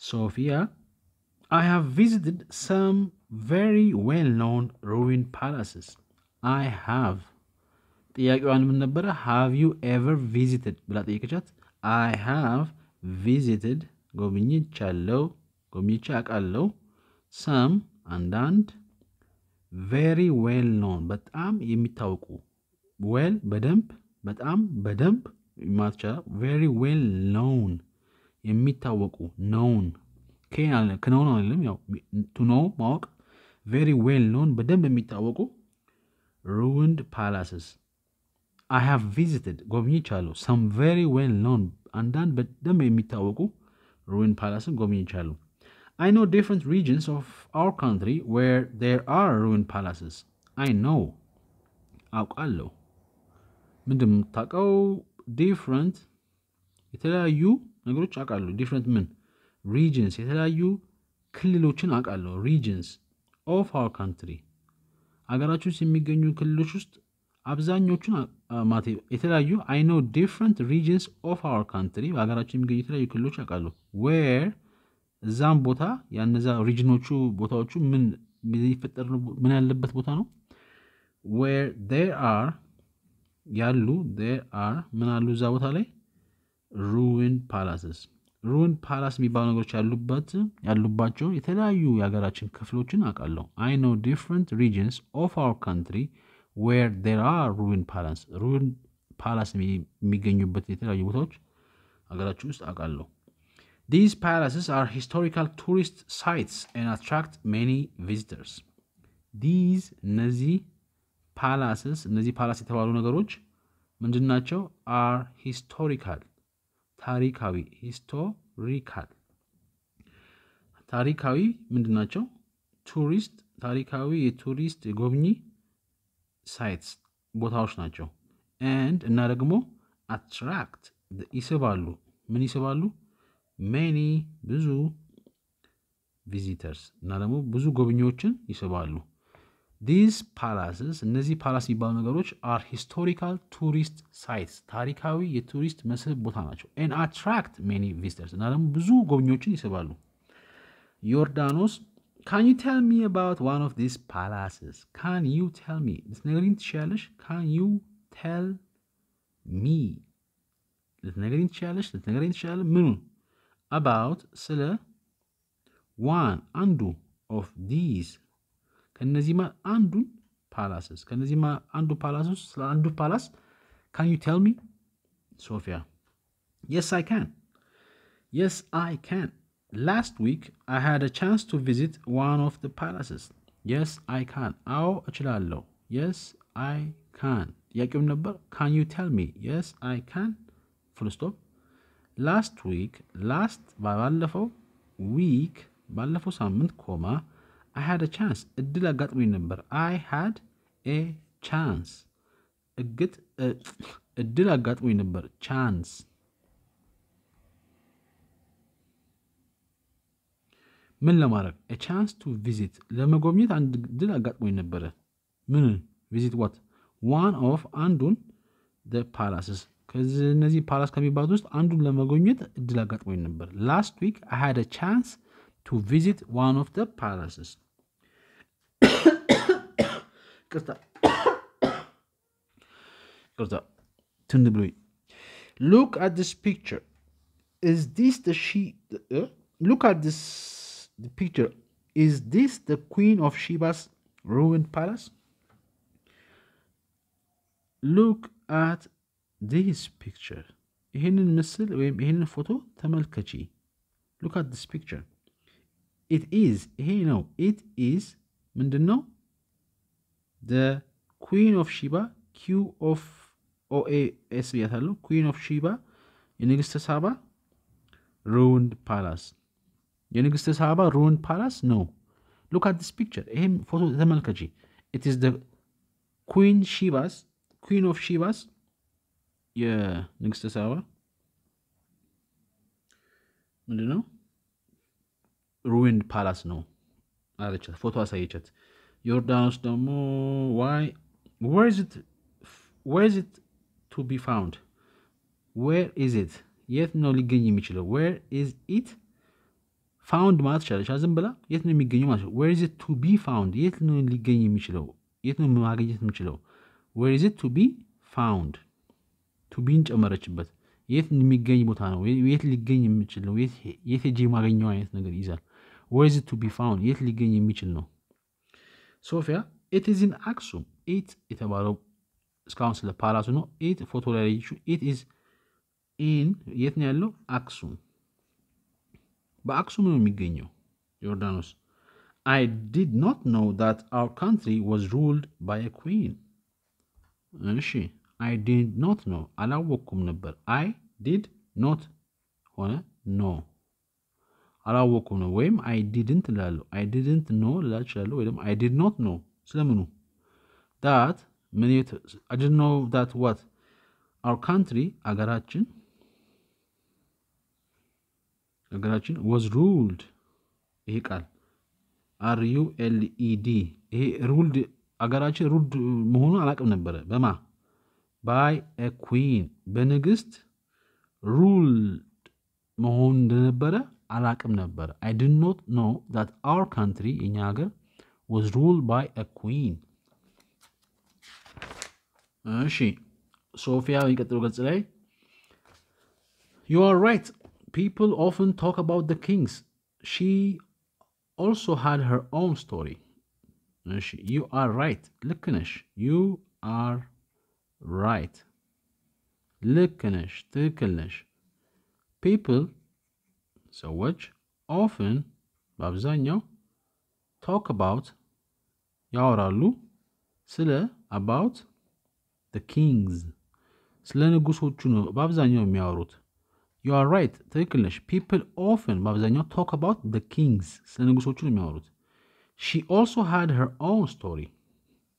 Speaker 1: ሶፊያ I have visited some very well known ruined palaces I have ጥያቄዋን ምን ነበረ? have you ever visited ብላ ጠየቀቻት። I have visited ጎብኝቻለሁ፣ ጎብኝቼ አውቃለሁ። some አንዳንድ very well known በጣም የሚታወቁ well በደንብ በጣም በደንብ ይቻላል። very well known የሚታወቁ known ክነውን አይደለም፣ ያው to know ማወቅ። very well known በደንብ የሚታወቁ ruined palaces I have visited ጎብኝቻለሁ። some very well known አንዳንድ በደንብ የሚታወቁ ሩዊን ፓላስን ጎብኝቻለሁ። አይ ኖ ዲፍረንት ሪጅንስ ኦፍ አወር ካንትሪ ዌር ዴር አር ሩዊን ፓላስስ አይ ኖ አውቃለሁ። ምንድን የምታውቀው? ዲፍረንት የተለያዩ ነገሮች አውቃለሁ። ዲፍረንት ምን ሪጅንስ የተለያዩ ክልሎችን አውቃለሁ። ሪጅንስ ኦፍ አወር ካንትሪ ሀገራችን ውስጥ የሚገኙ ክልሎች ውስጥ አብዛኞቹን ማቴ የተለያዩ አይ ኖ ዲፍረንት ሪጅንስ ኦፍ አወር ካንትሪ በሀገራችን የሚገኙ የተለያዩ ክልሎች ያውቃሉ። ዌር እዛም ቦታ ያነዛ ሪጅኖቹ ቦታዎቹ ምን ምን ያለበት ቦታ ነው። ዌር ዴር አር ያሉ ዴር አር ምን አሉ እዛ ቦታ ላይ ሩዊን ፓላስስ ሩዊን ፓላስ የሚባሉ ነገሮች ያሉበት ያሉባቸው የተለያዩ የሀገራችን ክፍሎችን አውቃለሁ። አይ ኖ ዲፍረንት ሪጅንስ ኦፍ አወር ካንትሪ ዌር ዴር አር ሩዊን ፓላስ ሩዊን ፓላስ የሚገኙበት የተለያዩ ቦታዎች ሀገራችን ውስጥ አውቃለሁ። ዲዝ ፓላስስ አር ሂስቶሪካል ቱሪስት ሳይትስ ኤንድ አትራክት ሜኒ ቪዚተርስ። ዲዝ እነዚህ ፓላስስ እነዚህ ፓላስ የተባሉ ነገሮች ምንድን ናቸው? አር ሂስቶሪካል ታሪካዊ ሂስቶሪካል ታሪካዊ ምንድን ናቸው? ቱሪስት ታሪካዊ የቱሪስት የጎብኚ ሳይትስ ቦታዎች ናቸው። ኤንድ እና ደግሞ አትራክት ይስባሉ። ምን ይስባሉ? ሜኒ ብዙ visitors እና ደግሞ ብዙ ጎብኚዎችን ይስባሉ። these palaces እነዚህ palace የሚባሉ ነገሮች are historical tourist sites ታሪካዊ የቱሪስት መስህብ ቦታ ናቸው። and attract many visitors እና ደግሞ ብዙ ጎብኚዎችን ይስባሉ። ዮርዳኖስ can you tell me about one of these palaces can you tell me ልትነግሪኝ ትችያለሽ? can you tell me ልትነግሪኝ ትችያለሽ? ልትነግሪኝ ትችላለህ? ምኑን አባውት ስለ ዋን አንዱ ኦፍ ዲስ ከነዚህ አንዱን ፓላስስ ከነዚህ አንዱ ፓላስስ ስለ አንዱ ፓላስ ካን ዩ ቴል ሚ ሶፊያ የስ አይ ካን የስ አይ ካን ላስት ዊክ አይ ሃድ አ ቻንስ ቱ ቪዚት ዋን ኦፍ ደ ፓላስስ የስ አይ ካን አዎ እችላለሁ የስ አይ ካን ጥያቄውም ነበር ካን ዩ ቴል ሚ የስ አይ ካን ፉል ስቶፕ ላስት ዊክ ላስት ባለፈው ዊክ ባለፈው ሳምንት ኮማ አይ ሃድ ቻንስ እድል አጋጥሞኝ ነበር። አይ ሃድ ኤ ቻንስ እግት እድል አጋጥሞኝ ነበር። ቻንስ ምን ለማድረግ ኤ ቻንስ ቱ ቪዚት ለመጎብኘት አንድ እድል አጋጥሞኝ ነበረ። ምን ቪዚት ዋት ዋን ኦፍ አንዱን ፓላስስ ከዚህ እነዚህ ፓላስ ከሚባሉት ውስጥ አንዱን ለመጎብኘት እድል አጋጥሞኝ ነበር። ላስት ዊክ አይ ሃድ ቻንስ ቱ ቪዚት ዋን ኦፍ ደ ፓላስስ ቅርታ ቅርታ ትን ብሎኝ ሉክ አት ዲስ ፒክቸር ኢዝ ዲስ ደ ሺ ሉክ አት ዲስ ፒክቸር ኢዝ ዲስ ደ ኩዊን ኦፍ ሺባስ ሩዊንድ ፓላስ ሉክ አት ዲስ ፒክቸር ይህንን ምስል ወይም ይህንን ፎቶ ተመልከቺ ሉክ አት ዲስ ፒክቸር ኢት ኢዝ ይሄ ነው ኢት ኢዝ ምንድን ነው ኩዊን ኦፍ ሺባ ኪው ኦፍ ኦኤኤስ ብያታለሁ ኩዊን ኦፍ ሺባ የንግስተ ሳባ ሩውንድ ፓላስ የንግስተ ሳባ ሩውንድ ፓላስ ነው ሉክ አት ዲስ ፒክቸር ይሄም ፎቶ ተመልከቺ ኢት ኢዝ ኩዊን ሺባስ ኩዊን ኦፍ ሺባስ የንግስተ ሳባ? ምንድን ነው ruined palace ነው አለቻት ፎቶ አሳየቻት። ዮርዳኖስ ደግሞ why where is it to be found where is it የት ነው ሊገኝ የሚችለው? where is it found ማለት ቻለች ዝም ብላ የት ነው የሚገኘው ማለት ነው where is it to be found የት ነው ሊገኝ የሚችለው? የት ነው ማግኘት የሚችለው where is it to be found ቱ ቢን ጨመረችበት የት የሚገኝ ቦታ ነው የት ሊገኝ የሚችል ነው የት ሄጄ የማገኘው አይነት ነገር ይዛል ዌር ኢዝ ኢት ቱ ቢ ፋውንድ የት ሊገኝ የሚችል ነው ሶፊያ ኢት ኢዝ ኢን አክሱም ኢት የተባለው እስካሁን ስለ ፓላሱ ነው ኢት ፎቶ ላይ ያየችው ኢት ኢዝ ኢን የት ነው ያለው አክሱም በአክሱም ነው የሚገኘው ዮርዳኖስ አይ ዲድ ኖት ኖው ዳት አወር ካንትሪ ዋዝ ሩልድ ባይ ኩዊን እሺ አይ ዲድ ኖት ኖ አላወቅኩም ነበር. I did not ሆነ know አላወቅኩም ነው ወይም I didn't እላለሁ. I didn't know ልል እችላለሁ ወይ ደግሞ I did not know ስለምኑ? that ምን I know that what our country አገራችን አገራችን was ruled ይሄ ቃል R U L E D ይሄ ruled አገራችን ruled መሆኑን አላቅም ነበረ። በማ ባይ ኤ ኩዊን በንግስት ሩልድ መሆኑ እንደነበረ አላቅም ነበረ አይ ድ ኖት ኖ ዳት አወር ካንትሪ የኛ ሀገር ወዝ ሩል ባይ አ ኩዊን እሺ ሶፊያ የሚቀጥለው ገጽ ላይ ዩ አር ራይት ፒፕል ኦፍን ቶክ አባውት ደ ኪንግስ ሺ ኦልሶ ሃድ ሄር ኦውን ስቶሪ እሺ ዩ አር ራይት ልክ ነሽ ዩ አር ራይት ልክ ነሽ ትክክል ነሽ ፒፕል ሰዎች ኦፍን በአብዛኛው ቶክ አባውት ያወራሉ ስለ አባውት ደ ኪንግስ ስለ ንጉሶቹ ነው በአብዛኛው የሚያወሩት። ዩ አር ራይት ትክክል ነሽ። ፒፕል ኦፍን በአብዛኛው ቶክ አባውት ደ ኪንግስ ስለ ንጉሶቹ ነው የሚያወሩት። ሺ ኦልሶ ሃድ ሄር ኦውን ስቶሪ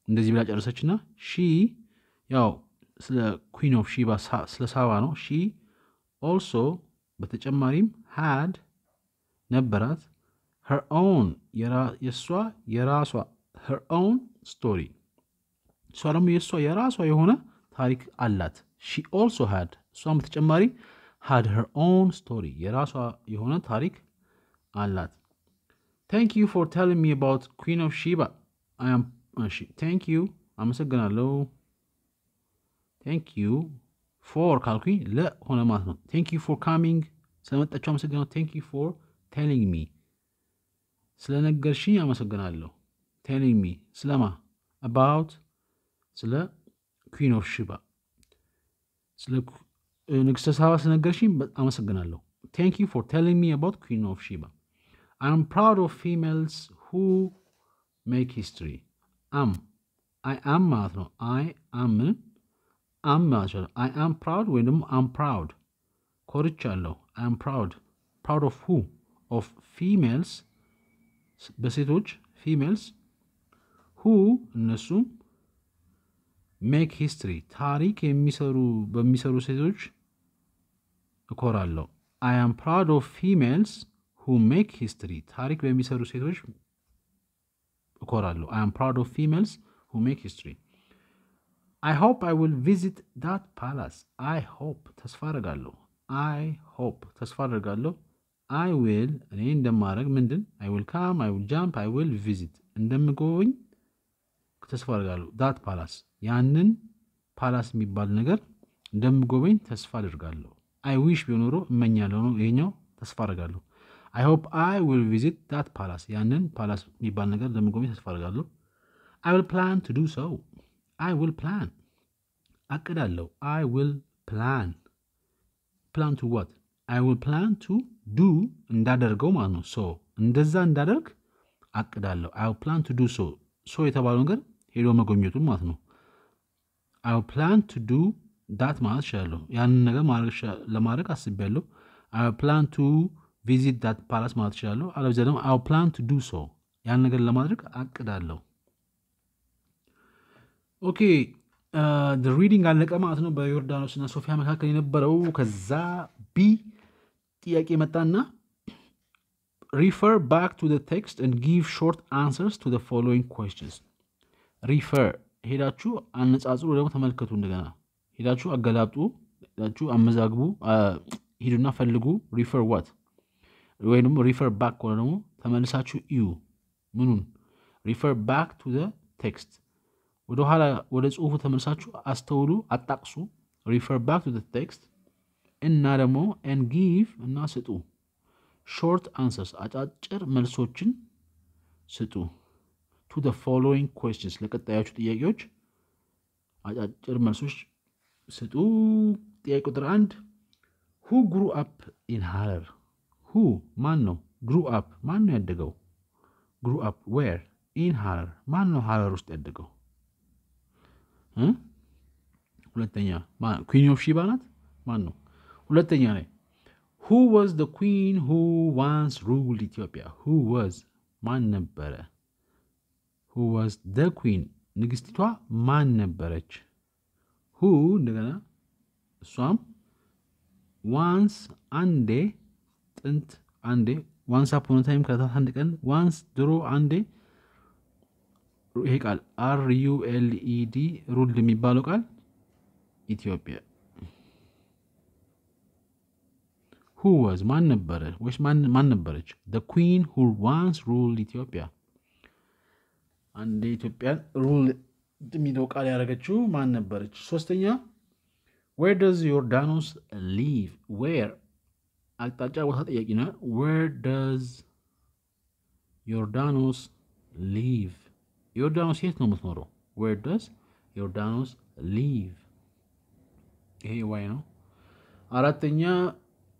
Speaker 1: እንደዚህ ብላ ጨረሰችና ሺ ያው ስለ ኩዊን ኦፍ ሺባ ስለ ሳባ ነው። ሺ ኦልሶ በተጨማሪም ሃድ ነበራት ሄር ኦውን የእሷ የራሷ ሄር ኦውን ስቶሪ እሷ ደግሞ የእሷ የራሷ የሆነ ታሪክ አላት። ሺ ኦልሶ ሃድ እሷም በተጨማሪ ሃድ ሄር ኦውን ስቶሪ የራሷ የሆነ ታሪክ አላት። ታንክ ዩ ፎር ቴሊንግ ሚ አባውት ኩዊን ኦፍ ሺባ ታንክ ዩ አመሰግናለሁ። ታንክ ዩ ፎር ካልኩኝ ለሆነ ማለት ነው። ታንክ ዩ ፎር ካሚንግ ስለመጣችሁ አመሰግናለሁ። ታንክ ዩ ፎር ቴሊንግ ሚ ስለነገርሽኝ አመሰግናለሁ። ቴሊንግ ሚ ስለማ አባውት ስለ ኩዊን ኦፍ ሺባ ስለ ንግስተ ሳባ ስለነገርሽኝ አመሰግናለሁ። ታንክ ዩ ፎር ቴሊንግ ሚ አባውት ኩዊን ኦፍ ሺባ አም ፕራውድ ኦፍ ፊሜልስ ሁ ሜክ ሂስትሪ አም አይ አም ማለት ነው። አይ አም አም ማለት ይችላል። አይ አም ፕራውድ ወይም ደግሞ አም ፕራውድ ኮርቻለሁ። አይ አም ፕራውድ ፕራውድ ኦፍ ሁ ኦፍ ፊሜልስ በሴቶች ፊሜልስ ሁ እነሱም ሜክ ሂስትሪ ታሪክ የሚሰሩ በሚሰሩ ሴቶች እኮራለሁ። አይ አም ፕራውድ ኦፍ ፊሜልስ ሁ ሜክ ሂስትሪ ታሪክ በሚሰሩ ሴቶች እኮራለሁ። አይ አም ፕራውድ ኦፍ ፊሜልስ ሁ ሜክ ሂስትሪ። I hope I will visit that palace። I hope ተስፋ አደርጋለሁ። I hope ተስፋ አደርጋለሁ። I will እኔ እንደማድረግ ምንድን I will come I will jump I will visit እንደምጎበኝ ተስፋ አደርጋለሁ። that palace ያንን palace የሚባል ነገር እንደምጎበኝ ተስፋ አደርጋለሁ። I wish ቢሆን ኖሮ እመኛለሁ ነው ይሄኛው። ተስፋ አደርጋለሁ። I hope I will visit that palace ያንን palace የሚባል ነገር እንደምጎበኝ ተስፋ አደርጋለሁ። I will plan to do so I will plan አቅዳለሁ። I will plan plan to what I will plan to do እንዳደርገው ማለት ነው። so እንደዛ እንዳደርግ አቅዳለሁ። I will plan to do so so የተባለው ነገር ሄዶ መጎብኘቱን ማለት ነው። I will plan to do that ማለት እችላለሁ። ያንን ነገር ለማድረግ አስቤያለሁ። I will plan to visit that palace ማለት እችላለሁ። አለበዚያ ደግሞ I will plan to do so ያን ነገር ለማድረግ አቅዳለሁ። ኦኬ ሪዲንግ አለቀ ማለት ነው። በዮርዳኖስ እና ሶፊያ መካከል የነበረው ከዛ ቢ ጥያቄ መጣና ሪፈር ባክ ቱ ቴክስት ን ጊቭ ሾርት አንሰርስ ቱ ፎሎዊንግ ኮስችንስ። ሪፈር ሄዳችሁ አነጻጽሩ፣ ደግሞ ተመልከቱ። እንደገና ሄዳችሁ አገላብጡ፣ ሄዳችሁ አመዛግቡ፣ ሂዱና ፈልጉ። ሪፈር ዋት ወይም ደግሞ ሪፈር ባክ ከሆነ ደግሞ ተመልሳችሁ እዩ። ምኑን ሪፈር ባክ ቱ ቴክስት ወደኋላ ወደ ጽሁፉ ተመልሳችሁ አስተውሉ፣ አጣቅሱ። ሪፈር ባክ ቱ ቴክስት እና ደግሞ ኤን ጊቭ እና ስጡ ሾርት አንሰርስ አጫጭር መልሶችን ስጡ። ቱ ደ ፎሎዊንግ ኮስችንስ ለቀጣዮቹ ጥያቄዎች አጫጭር መልሶች ስጡ። ጥያቄ ቁጥር አንድ ሁ ግሩ አፕ ኢን ሀረር። ሁ ማን ነው? ግሩ አፕ ማን ነው ያደገው? ግሩ አፕ ዌር ኢን ሀረር ማን ነው ሀረር ውስጥ ያደገው? ሁለተኛ Queen of Sheba ናት። ማን ነው? ሁለተኛ ላይ who was the queen who once ruled ኢትዮጵያ። who was ማን ነበረ? who was the queen ንግስቲቷ ማን ነበረች? ሁ እንደገና እሷም once አንዴ ጥንት አንዴ once upon time ከታት አንድ ቀን once ድሮ አንዴ ይሄ ቃል አር ዩ ኤል ኢ ዲ ሩልድ የሚባለው ቃል ኢትዮጵያ ሁ ዋዝ ማን ነበረ ወይስ ማን ነበረች? ደ ኩዊን ሁ ዋንስ ሩልድ ኢትዮጵያ። አንድ ኢትዮጵያን ሩል የሚለው ቃል ያደረገችው ማን ነበረች? ሶስተኛ ዌር ደዝ ዮርዳኖስ ሊቭ። ዌር አቅጣጫ ቦታ ጠያቂ ነው። ዌር ደዝ ዮርዳኖስ ሊቭ። ዮርዳኖስ የት ነው የምትኖረው? ዌር ደዝ ዮርዳኖስ ሊቭ። ይሄ ዋይ ነው። አራተኛ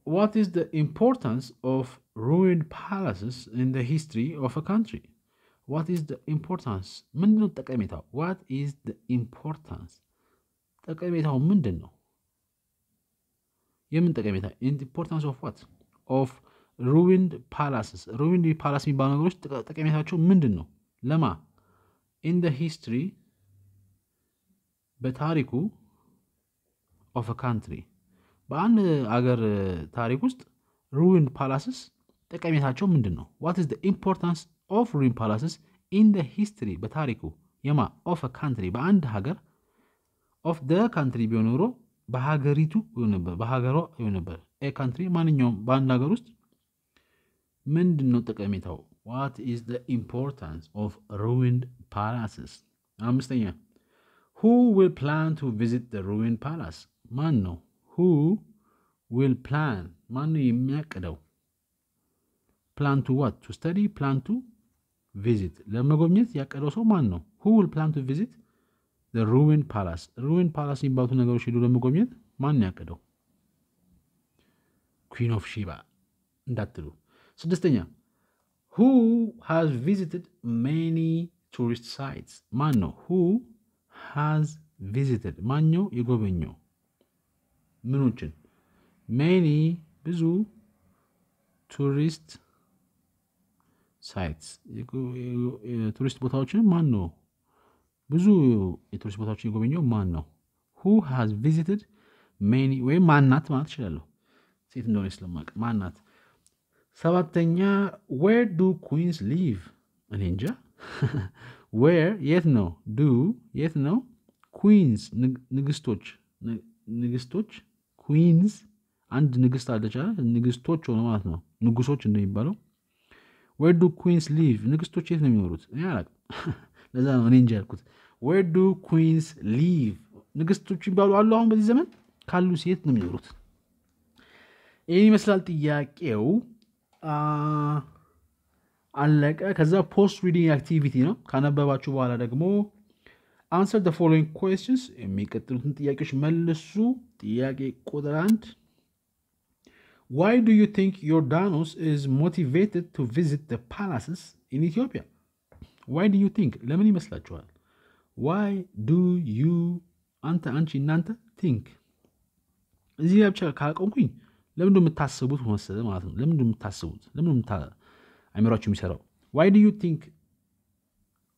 Speaker 1: ዋት ኢዝ ዘ ኢምፖርታንስ ኦፍ ሩዊንድ ፓላስስ ኢን ዘ ሂስትሪ ኦፍ አ ካንትሪ። ዋት ኢዝ ዘ ኢምፖርታንስ ምንድን ነው ጠቀሜታው? ዋት ኢዝ ዘ ኢምፖርታንስ ጠቀሜታው ምንድን ነው? የምን ጠቀሜታ ኢምፖርታንስ ኦፍ ዋት ኦፍ ሩዊንድ ፓላስስ ሩዊንድ ፓላስ የሚባሉ ነገሮች ጠቀሜታቸው ምንድን ነው? ለማ in the history በታሪኩ of country በአንድ አገር ታሪክ ውስጥ ruined palaces ጠቀሜታቸው ምንድን ነው? what is importance of ruined palaces in the history በታሪኩ የማ of country በአንድ ሀገር of the country ቢሆን ኖሮ በሀገሪቱ ነበር፣ በሀገሯ ነበር። a country ማንኛውም በአንድ ሀገር ውስጥ ምንድን ነው ጠቀሜታው? ዋት ኢዝ ደ ኢምፖርታንስ ኦፍ ሩዊንድ ፓላስስ። አምስተኛ ሁ ዊል ፕላን ቱ ቪዚት ደ ሩዊንድ ፓላስ ማን ነው? ሁ ዊል ፕላን ማን ነው የሚያቅደው? ፕላን ቱ ዋት ቱ ስተዲ ፕላን ቱ ቪዚት ለመጎብኘት ያቀደው ሰው ማን ነው? ሁ ዊል ፕላን ቱ ቪዚት ሩዊን ፓላስ ሩዊን ፓላስ የሚባሉት ነገሮች ሄዱ ለመጎብኘት ማን ያቀደው? ኩዊን ኦፍ ሺባ እንዳትሉ። ስድስተኛ ሁ ሃዝ ቪዚትድ ሜኒ ቱሪስት ሳይትስ ማን ነው? ሁ ሃዝ ቪዚትድ ማኛው የጎበኘው ምኖችን? ሜኒ ብዙ ቱሪስት ሳይትስ የቱሪስት ቦታዎችን ማን ነው ብዙ የቱሪስት ቦታዎችን የጎበኘው ማን ነው? ሁ ሃዝ ቪዚትድ ሜኒ ወይም ማናት ማለት እችላለሁ። ሴት እንደሆነ ስለማቅ ማናት። ሰባተኛ ዌር ዱ ኩዊንስ ሊቭ እኔ እንጃ። where የት ነው? do የት ነው? queens ንግስቶች ንግስቶች queens አንድ ንግስት አለች ንግስቶች ሆነ ማለት ነው። ንጉሶች እንደሚባለው where do queens live ንግስቶች የት ነው የሚኖሩት? እኔ አላውቅም። ለዛ ነው እኔ እንጃ ያልኩት። where do queens live ንግስቶች ይባሉ አሉ አሁን በዚህ ዘመን ካሉ የት ነው የሚኖሩት። ይህን ይመስላል ጥያቄው። አለቀ። ከዛ ፖስት ሪዲንግ አክቲቪቲ ነው። ካነበባችሁ በኋላ ደግሞ አንሰር ደ ፎሎዊንግ ኩዌስችንስ የሚቀጥሉትን ጥያቄዎች መልሱ። ጥያቄ ቁጥር አንድ ዋይ ዱ ዩ ቲንክ ዮርዳኖስ ኢዝ ሞቲቬትድ ቱ ቪዚት ደ ፓላስስ ኢን ኢትዮጵያ? ዋይ ዱ ዩ ቲንክ ለምን ይመስላችኋል? ዋይ ዱ ዩ አንተ፣ አንቺ፣ እናንተ ቲንክ እዚህ ላይ ብቻ ካቆምኩኝ ለምንድ የምታስቡት መሰለ ማለት ነው። ለምንድ የምታስቡት ለምን አይምሯችሁ የሚሰራው ዋይ ዱ ዩ ቲንክ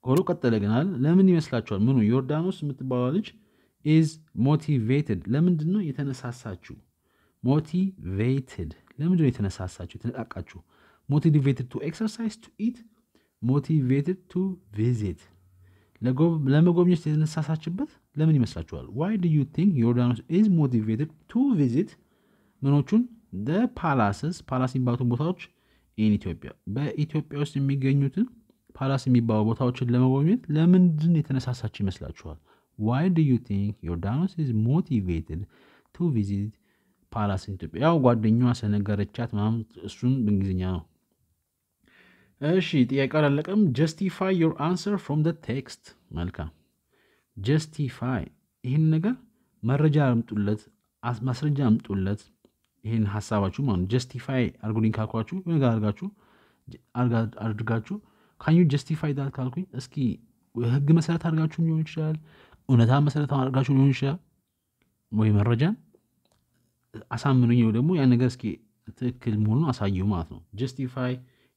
Speaker 1: ሆኖ ቀጠለ ግናል ለምን ይመስላችኋል? ምኑ ዮርዳኖስ የምትባሏ ልጅ ኢዝ ሞቲቬትድ ለምንድን ነው የተነሳሳችሁ? ሞቲቬትድ ለምንድን ነው የተነሳሳችሁ የተነቃቃችሁ? ሞቲቬትድ ቱ ኤክሰርሳይዝ ቱ ኢት ሞቲቬትድ ቱ ቪዚት ለመጎብኘት የተነሳሳችበት ለምን ይመስላችኋል? ዋይ ዱ ዩ ቲንክ ዮርዳኖስ ኢዝ ሞቲቬትድ ቱ ቪዚት ምኖቹን the palaces palace የሚባሉትን ቦታዎች in ኢትዮጵያ በኢትዮጵያ ውስጥ የሚገኙትን palace የሚባሉ ቦታዎችን ለመጎብኘት ለምንድን የተነሳሳች ይመስላችኋል? why do you think ዮርዳኖስ is motivated to visit palace ኢትዮጵያ። ያው ጓደኛዋ ስለነገረቻት ምናምን እሱን በእንግሊዝኛ ነው። እሺ ጥያቄ አላለቀም። justify your answer from the text። መልካም justify፣ ይህን ነገር መረጃ አምጡለት፣ ማስረጃ አምጡለት። ይህን ሀሳባችሁ ማለት justify አርጉልኝ ካልኳችሁ ነገር አድርጋችሁ አድርጋችሁ can you justify that ካልኩኝ እስኪ ህግ መሰረት አድርጋችሁ ሊሆን ይችላል፣ እውነታ መሰረት አድርጋችሁ ሊሆን ይችላል፣ ወይ መረጃን አሳምኑኝ፣ ደግሞ ያን ነገር እስኪ ትክክል መሆኑን አሳዩ ማለት ነው። justify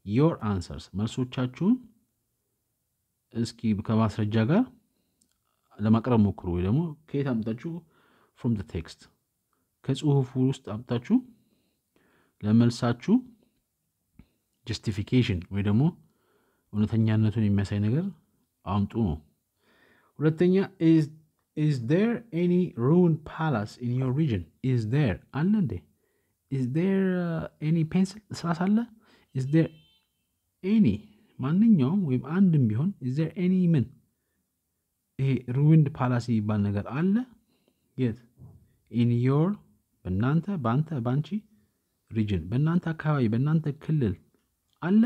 Speaker 1: your answers መልሶቻችሁን እስኪ ከማስረጃ ጋር ለማቅረብ ሞክሩ። ወይ ደግሞ ከየት አምጣችሁ from text ከጽሁፉ ውስጥ አምጣችሁ ለመልሳችሁ justification ወይ ደግሞ እውነተኛነቱን የሚያሳይ ነገር አምጡ ነው። ሁለተኛ is there any ruined palace in your region? is there አለ እንዴ? is there any pencil eraser አለ? is there any ማንኛውም ወይም አንድም ቢሆን is there any ምን ይሄ ruined palace የሚባል ነገር አለ? የት? in your በእናንተ በአንተ በአንቺ region በእናንተ አካባቢ በእናንተ ክልል አለ?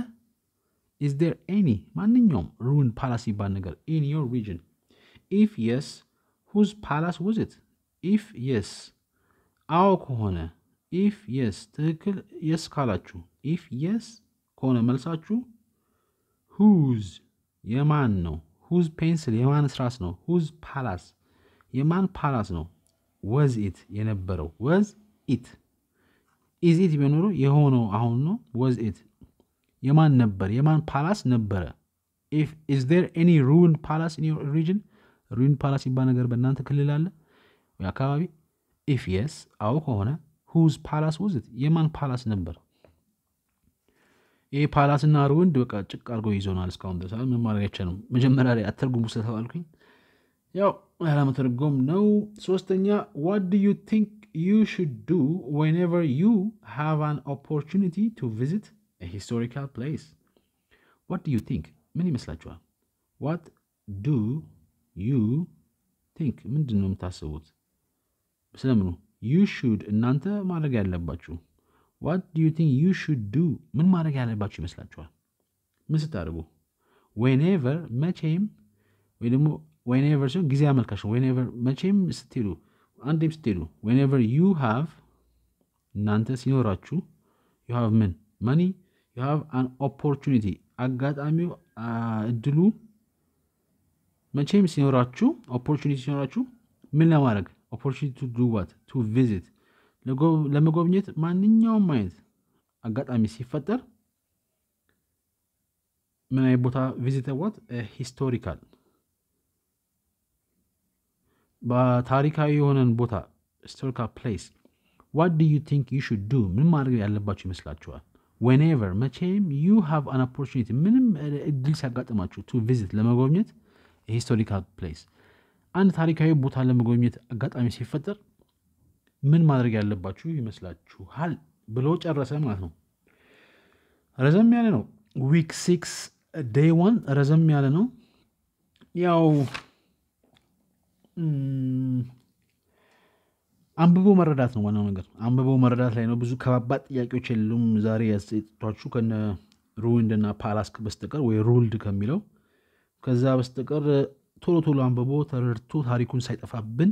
Speaker 1: is there any ማንኛውም ruined palace የሚባል ነገር in your region? if yes whose palace was it? if yes አዎ ከሆነ if yes ትክክል yes ካላችሁ if yes ከሆነ መልሳችሁ whose የማን ነው? whose pencil የማን eraser ነው? whose palace የማን palace ነው? was it የነበረው was it is it ኖሮ የሆነው አሁን ነው። was it የማን ነበር? የማን palace ነበረ? is there any ruined palace in your region? ruined palace የሚባል ነገር በእናንተ ክልል አለ ወይ አካባቢ? if yes አዎ ከሆነ whose palace was it የማን palace ነበር? ይህ palace ና ruined በቃ ጭቅ አድርጎ ይዞናል እስካሁን ድረስ ምን ማድረግ አይቻልም። መጀመሪያ ላይ አተርጉሙ ስለተባልኩኝ ያው ያለመተርጎም ነው። ሶስተኛ ዋት ዱ ዩ ቲንክ ዩ ሹድ ዱ ዌንኤቨር ዩ ሃቭ አን ኦፖርቹኒቲ ቱ ቪዚት ሂስቶሪካል ፕሌስ። ዋት ዱ ዩ ቲንክ ምን ይመስላችኋል? ዋት ዱ ዩ ቲንክ ምንድን ነው የምታስቡት? ስለምኑ ዩ ሹድ እናንተ ማድረግ ያለባችሁ ዋት ዱ ዩ ቲንክ ዩ ሹድ ዱ ምን ማድረግ ያለባችሁ ይመስላችኋል? ምን ስታደርጉ ዌንኤቨር መቼም ወይ ደግሞ ዌንኤቨር ሲሆን ጊዜ አመልካች ነው። whenever መቼም ስትሄዱ አንዴም ስትሄዱ whenever you have እናንተ ሲኖራችሁ you have ምን? money you have an opportunity አጋጣሚው እድሉ መቼም ሲኖራችሁ opportunity ሲኖራችሁ ምን ለማድረግ? opportunity to do what to visit ለመጎብኘት ማንኛውም አይነት አጋጣሚ ሲፈጠር ምን አይነት ቦታ? visit what historical በታሪካዊ የሆነን ቦታ historical place what do you think you should do ምን ማድረግ ያለባችሁ ይመስላችኋል? whenever መቼም you have an opportunity ምንም እድል ሲያጋጥማችሁ to visit ለመጎብኘት historical place አንድ ታሪካዊ ቦታ ለመጎብኘት አጋጣሚ ሲፈጠር ምን ማድረግ ያለባችሁ ይመስላችኋል ብሎ ጨረሰ ማለት ነው። ረዘም ያለ ነው። week six day one ረዘም ያለ ነው። ያው አንብቦ መረዳት ነው ዋናው ነገር። አንብቦ መረዳት ላይ ነው። ብዙ ከባባድ ጥያቄዎች የሉም ዛሬ ያስጧችሁ ከነ ruined እና palace በስተቀር ወይ ruled ከሚለው ከዛ በስተቀር ቶሎ ቶሎ አንብቦ ተረድቶ ታሪኩን ሳይጠፋብን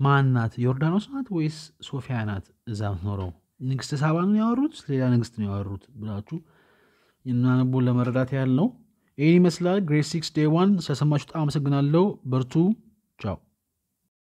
Speaker 1: ማን ናት? ዮርዳኖስ ናት ወይስ ሶፊያ ናት? እዛ ምትኖረው ንግስት ሳባ ነው ያወሩት ሌላ ንግስት ነው ያወሩት ብላችሁ አንብቦ ለመረዳት ያህል ነው። ይህን ይመስላል grade six day one። ስለሰማችሁ በጣም አመሰግናለሁ። በርቱ። Ciao.